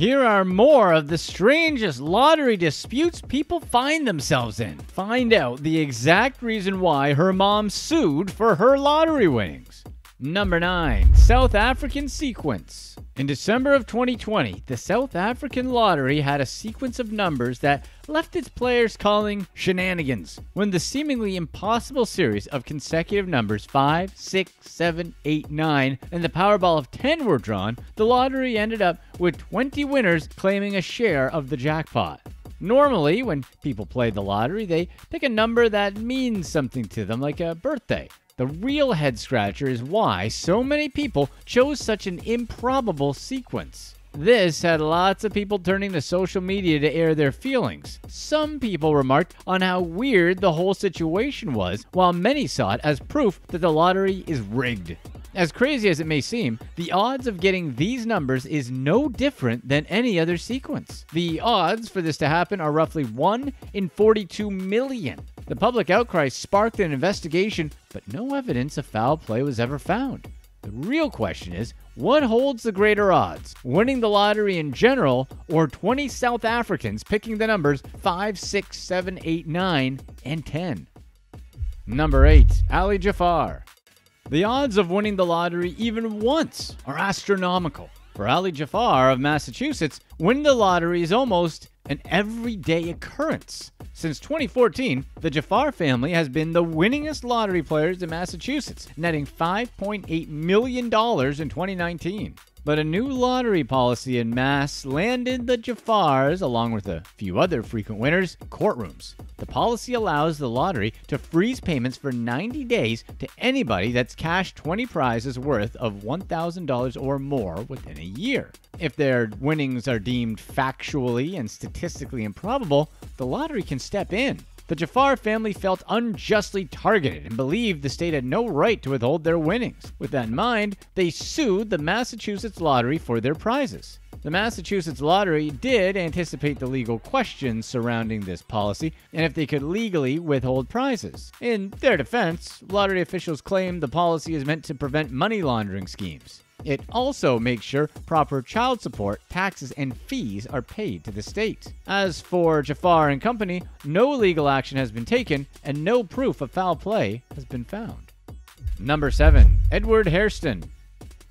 Here are more of the strangest lottery disputes people find themselves in. Find out the exact reason why her mom sued for her lottery winnings. Number 9. South African Sequence. In December of 2020, the South African Lottery had a sequence of numbers that left its players calling shenanigans when the seemingly impossible series of consecutive numbers 5, 6, 7, 8, 9, and the Powerball of 10 were drawn, the lottery ended up with 20 winners claiming a share of the jackpot. Normally, when people play the lottery, they pick a number that means something to them, like a birthday. The real head scratcher is why so many people chose such an improbable sequence. This had lots of people turning to social media to air their feelings. Some people remarked on how weird the whole situation was, while many saw it as proof that the lottery is rigged. As crazy as it may seem, the odds of getting these numbers is no different than any other sequence. The odds for this to happen are roughly 1 in 42 million. The public outcry sparked an investigation, but no evidence of foul play was ever found. The real question is what holds the greater odds? Winning the lottery in general, or 20 South Africans picking the numbers 5, 6, 7, 8, 9, and 10? Number 8. Ali Jafaar. The odds of winning the lottery even once are astronomical. For Ali Jafaar of Massachusetts, winning the lottery is almost an everyday occurrence. Since 2014, the Jafaar family has been the winningest lottery players in Massachusetts, netting $5.8 million in 2019. But a new lottery policy in Mass landed the Jafaars, along with a few other frequent winners, courtrooms. The policy allows the lottery to freeze payments for 90 days to anybody that's cashed 20 prizes worth of $1,000 or more within a year. If their winnings are deemed factually and statistically improbable, the lottery can step in. The Jafaar family felt unjustly targeted and believed the state had no right to withhold their winnings. With that in mind, they sued the Massachusetts Lottery for their prizes. The Massachusetts Lottery did anticipate the legal questions surrounding this policy and if they could legally withhold prizes. In their defense, lottery officials claim the policy is meant to prevent money laundering schemes. It also makes sure proper child support, taxes, and fees are paid to the state. As for Jafaar and company, no legal action has been taken and no proof of foul play has been found. Number 7. Edward Hairston.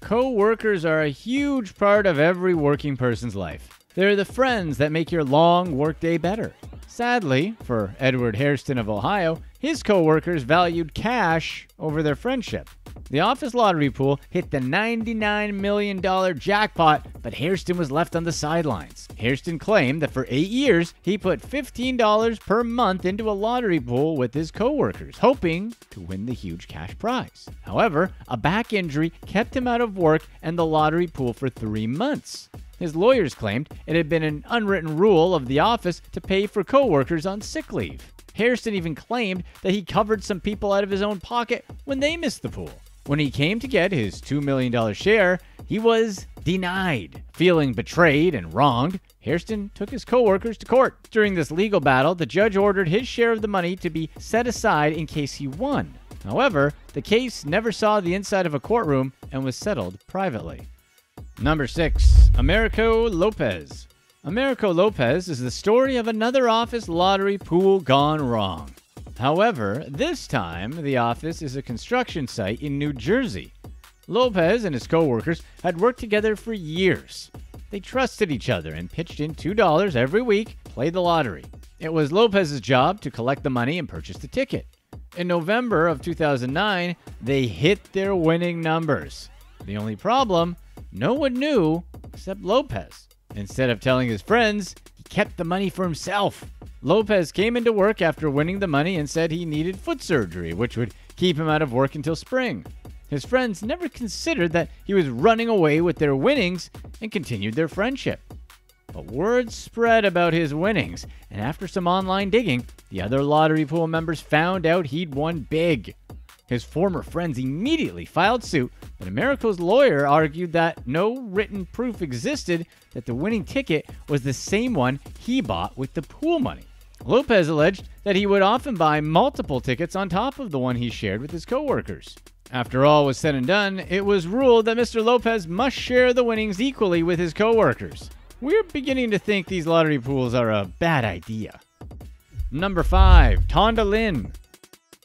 Co workers are a huge part of every working person's life. They're the friends that make your long workday better. Sadly, for Edward Hairston of Ohio, his co workers valued cash over their friendship. The office lottery pool hit the $99 million jackpot, but Hairston was left on the sidelines. Hairston claimed that for eight years, he put $15 per month into a lottery pool with his coworkers, hoping to win the huge cash prize. However, a back injury kept him out of work and the lottery pool for three months. His lawyers claimed it had been an unwritten rule of the office to pay for coworkers on sick leave. Hairston even claimed that he covered some people out of his own pocket when they missed the pool. When he came to get his $2 million share, he was denied. Feeling betrayed and wronged, Hairston took his coworkers to court. During this legal battle, the judge ordered his share of the money to be set aside in case he won. However, the case never saw the inside of a courtroom and was settled privately. Number 6. Americo Lopez. Americo Lopez is the story of another office lottery pool gone wrong. However, this time the office is a construction site in New Jersey. Lopez and his coworkers had worked together for years. They trusted each other and pitched in $2 every week to play the lottery. It was Lopez's job to collect the money and purchase the ticket. In November of 2009, they hit their winning numbers. The only problem, no one knew except Lopez. Instead of telling his friends, he kept the money for himself. Lopez came into work after winning the money and said he needed foot surgery, which would keep him out of work until spring. His friends never considered that he was running away with their winnings and continued their friendship. But word spread about his winnings, and after some online digging, the other lottery pool members found out he'd won big. His former friends immediately filed suit, but Americo's lawyer argued that no written proof existed that the winning ticket was the same one he bought with the pool money. Lopez alleged that he would often buy multiple tickets on top of the one he shared with his coworkers. After all was said and done, it was ruled that Mr. Lopez must share the winnings equally with his coworkers. we're beginning to think these lottery pools are a bad idea. Number 5. Tonda Lynn.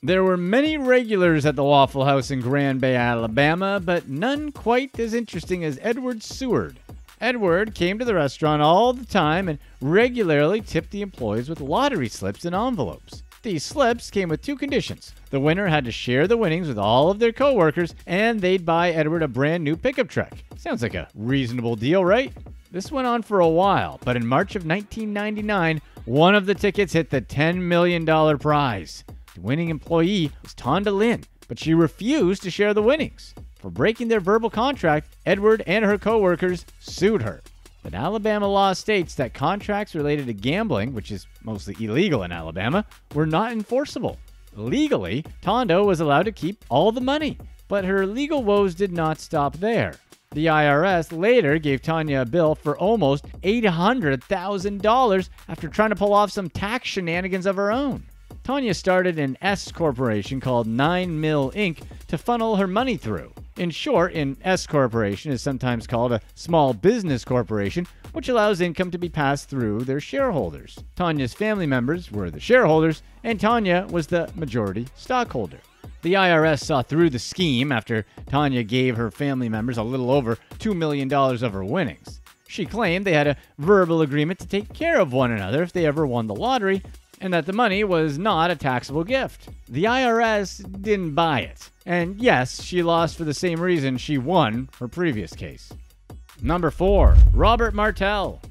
There were many regulars at the Waffle House in Grand Bay, Alabama, but none quite as interesting as Edward Seward. Edward came to the restaurant all the time and regularly tipped the employees with lottery slips and envelopes. These slips came with two conditions. The winner had to share the winnings with all of their coworkers, and they'd buy Edward a brand new pickup truck. Sounds like a reasonable deal, right? This went on for a while, but in March of 1999, one of the tickets hit the $10 million prize. The winning employee was Tonda Lynn, but she refused to share the winnings. For breaking their verbal contract, Edward and her coworkers sued her. But Alabama law states that contracts related to gambling, which is mostly illegal in Alabama, were not enforceable. Legally, Tonda was allowed to keep all the money, but her legal woes did not stop there. The IRS later gave Tanya a bill for almost $800,000 after trying to pull off some tax shenanigans of her own. Tanya started an S corporation called 9 Mill Inc. to funnel her money through. In short, an S corporation is sometimes called a small business corporation, which allows income to be passed through their shareholders. Tanya's family members were the shareholders, and Tanya was the majority stockholder. The IRS saw through the scheme after Tanya gave her family members a little over $2 million of her winnings. She claimed they had a verbal agreement to take care of one another if they ever won the lottery, and that the money was not a taxable gift. The IRS didn't buy it. And yes, she lost for the same reason she won her previous case. Number 4. Robert Martel.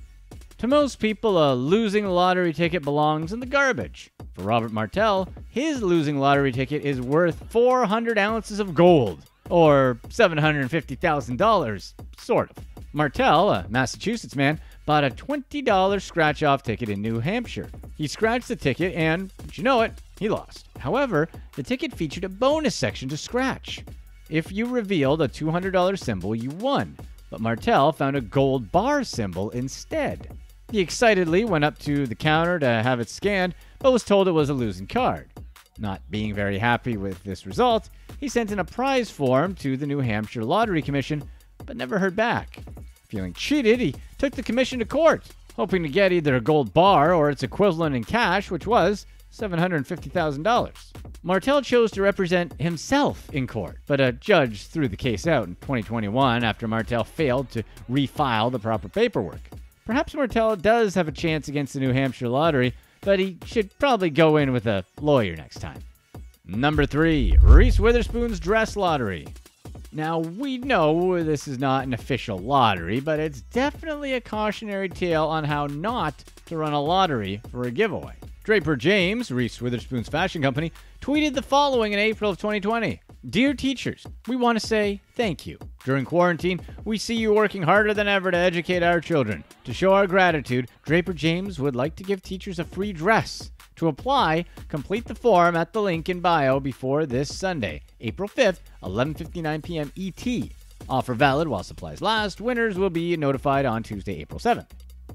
To most people, a losing lottery ticket belongs in the garbage. For Robert Martel, his losing lottery ticket is worth 400 ounces of gold, or $750,000, sort of. Martel, a Massachusetts man, bought a $20 scratch off ticket in New Hampshire. He scratched the ticket and, did you know it, he lost. However, the ticket featured a bonus section to scratch. If you revealed a $200 symbol, you won, but Martel found a gold bar symbol instead. He excitedly went up to the counter to have it scanned, but was told it was a losing card. Not being very happy with this result, he sent in a prize form to the New Hampshire Lottery Commission, but never heard back. Feeling cheated, he took the commission to court, hoping to get either a gold bar or its equivalent in cash, which was $750,000. Martel chose to represent himself in court, but a judge threw the case out in 2021 after Martel failed to refile the proper paperwork. Perhaps Martel does have a chance against the New Hampshire lottery, but he should probably go in with a lawyer next time. Number 3. Reese Witherspoon's Dress Lottery. Now, we know this is not an official lottery, but it's definitely a cautionary tale on how not to run a lottery for a giveaway. Draper James, Reese Witherspoon's fashion company, tweeted the following in April of 2020 Dear teachers, we want to say thank you. During quarantine, we see you working harder than ever to educate our children. To show our gratitude, Draper James would like to give teachers a free dress. To apply, complete the form at the link in bio before this Sunday, April 5th, 11:59 p.m. ET. Offer valid while supplies last. Winners will be notified on Tuesday, April 7th.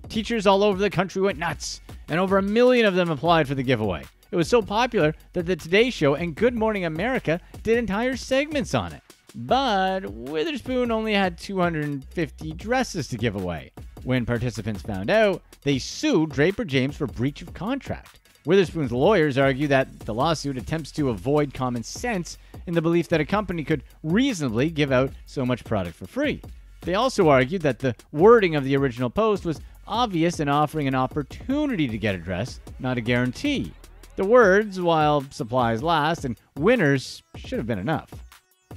Teachers all over the country went nuts, and over a million of them applied for the giveaway. It was so popular that the Today Show and Good Morning America did entire segments on it. But Witherspoon only had 250 dresses to give away. When participants found out, they sued Draper James for breach of contract. Witherspoon's lawyers argue that the lawsuit attempts to avoid common sense in the belief that a company could reasonably give out so much product for free. They also argued that the wording of the original post was obvious in offering an opportunity to get a dress, not a guarantee. The words, while supplies last and winners, should have been enough.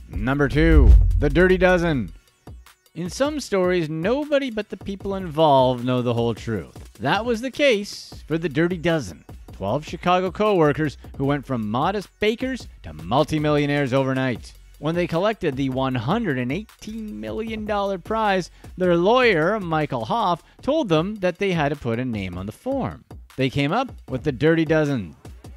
Number two, the Dirty Dozen. In some stories, nobody but the people involved know the whole truth. That was the case for the Dirty Dozen. 12 Chicago co workers who went from modest bakers to multimillionaires overnight. When they collected the $118 million prize, their lawyer, Michael Hoff, told them that they had to put a name on the form. They came up with the Dirty Dozen.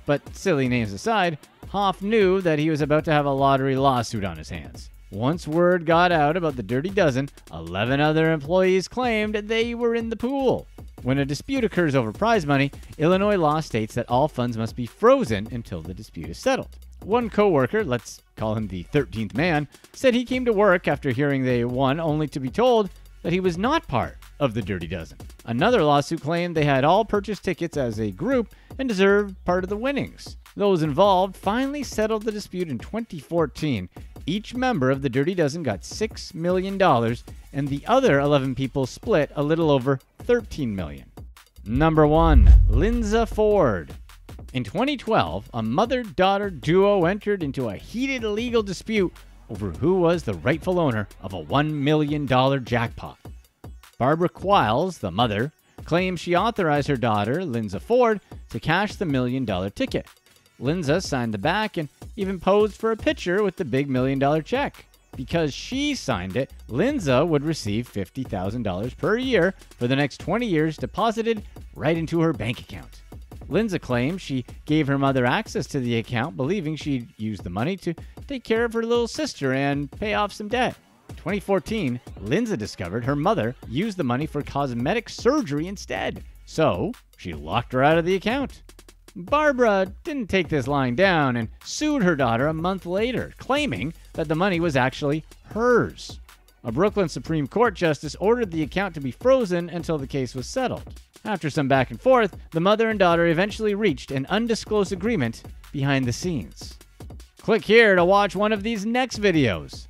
But silly names aside, Hoff knew that he was about to have a lottery lawsuit on his hands. Once word got out about the Dirty Dozen, 11 other employees claimed they were in the pool. When a dispute occurs over prize money, Illinois law states that all funds must be frozen until the dispute is settled. One coworker, let's call him the 13th man, said he came to work after hearing they won only to be told that he was not part of the Dirty Dozen. Another lawsuit claimed they had all purchased tickets as a group and deserved part of the winnings. Those involved finally settled the dispute in 2014. Each member of the Dirty Dozen got $6 million, and the other 11 people split a little over 13 million. Number 1. Linza Ford. In 2012, a mother daughter duo entered into a heated legal dispute over who was the rightful owner of a $1 million jackpot. Barbara Quiles, the mother, claims she authorized her daughter, Linza Ford, to cash the million dollar ticket. Linza signed the back and even posed for a picture with the big million dollar check. Because she signed it, Linza would receive $50,000 per year for the next 20 years deposited right into her bank account. Linza claims she gave her mother access to the account, believing she'd use the money to take care of her little sister and pay off some debt. 2014, Linza discovered her mother used the money for cosmetic surgery instead, so she locked her out of the account. Barbara didn't take this lying down and sued her daughter a month later, claiming that the money was actually hers. A Brooklyn Supreme Court justice ordered the account to be frozen until the case was settled. After some back and forth, the mother and daughter eventually reached an undisclosed agreement behind the scenes. Click here to watch one of these next videos.